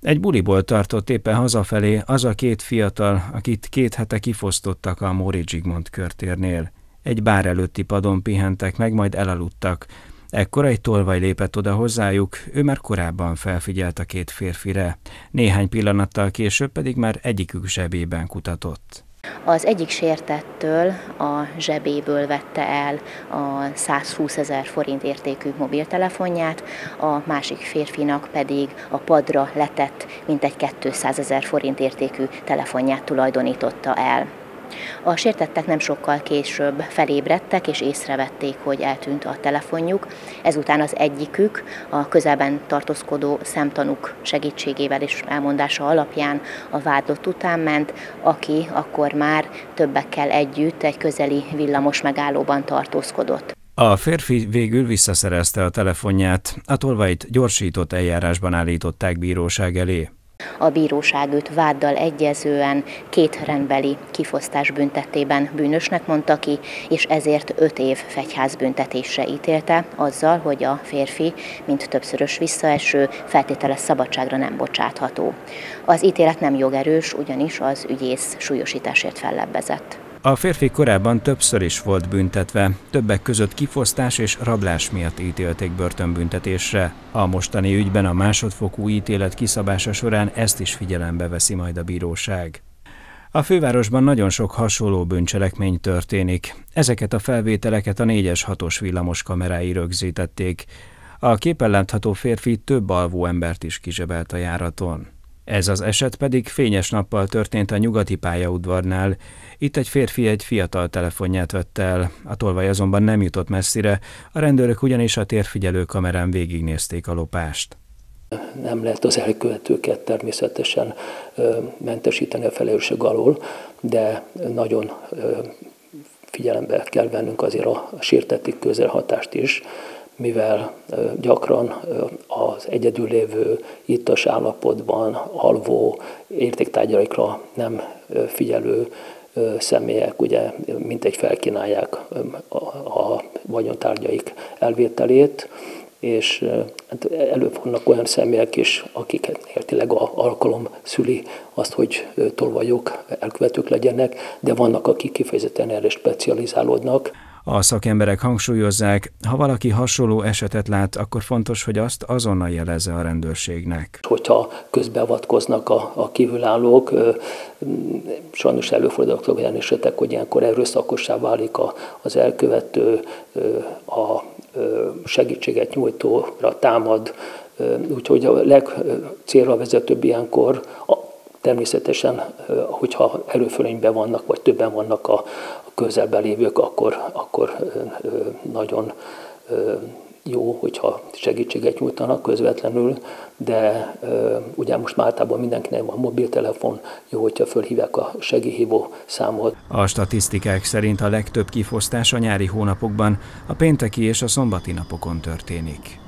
Egy buliból tartott éppen hazafelé az a két fiatal, akit két hete kifosztottak a Móri Zsigmond körtérnél. Egy bár előtti padon pihentek meg, majd elaludtak. Ekkor egy tolvaj lépett oda hozzájuk, ő már korábban felfigyelt a két férfire. Néhány pillanattal később pedig már egyikük zsebében kutatott. Az egyik sértettől a zsebéből vette el a 120 ezer forint értékű mobiltelefonját, a másik férfinak pedig a padra letett mintegy 200 ezer forint értékű telefonját tulajdonította el. A sértettek nem sokkal később felébredtek és észrevették, hogy eltűnt a telefonjuk. Ezután az egyikük a közelben tartózkodó szemtanúk segítségével és elmondása alapján a vádlott után ment, aki akkor már többekkel együtt egy közeli villamos megállóban tartózkodott. A férfi végül visszaszerezte a telefonját, a tolvait gyorsított eljárásban állították bíróság elé. A bíróság őt váddal egyezően két rendbeli kifosztás büntetében bűnösnek mondta ki, és ezért öt év fegyházbüntetésre ítélte, azzal, hogy a férfi, mint többszörös visszaeső, feltételes szabadságra nem bocsátható. Az ítélet nem jogerős, ugyanis az ügyész súlyosításért fellebbezett. A férfi korábban többször is volt büntetve, többek között kifosztás és rablás miatt ítélték börtönbüntetésre. A mostani ügyben a másodfokú ítélet kiszabása során ezt is figyelembe veszi majd a bíróság. A fővárosban nagyon sok hasonló bűncselekmény történik. Ezeket a felvételeket a 4-es 6-os villamos kamerái rögzítették. A képen látható férfi több alvó embert is kizsebelt a járaton. Ez az eset pedig fényes nappal történt a nyugati pályaudvarnál. Itt egy férfi egy fiatal telefonját vette el, a tolvaj azonban nem jutott messzire, a rendőrök ugyanis a térfigyelő kamerán végignézték a lopást. Nem lehet az elkövetőket természetesen mentesíteni a felelősség alól, de nagyon figyelembe kell vennünk azért a sértetik közelhatást is, mivel gyakran az egyedül lévő ittas állapotban alvó értéktárgyaikra nem figyelő személyek ugye mintegy felkínálják a vagyontárgyaik elvételét, és hát előfordulnak olyan személyek is, akiket értileg a alkalom szüli azt, hogy tolvajok, elkövetők legyenek, de vannak, akik kifejezetten erre specializálódnak. A szakemberek hangsúlyozzák, ha valaki hasonló esetet lát, akkor fontos, hogy azt azonnal jelezze a rendőrségnek. Hogyha közbeavatkoznak a, a kívülállók, sajnos előfordulnak olyan esetek, hogy ilyenkor erőszakossá válik a, az elkövető, a segítséget nyújtóra támad, úgyhogy a legcélra vezetőbb ilyenkor Természetesen, hogyha erőfölényben vannak, vagy többen vannak a közelben lévők, akkor, akkor nagyon jó, hogyha segítséget nyújtanak közvetlenül, de ugye most már általában mindenkinek van mobiltelefon, jó, hogyha fölhívják a segélyhívó számot. A statisztikák szerint a legtöbb kifosztás a nyári hónapokban, a pénteki és a szombati napokon történik.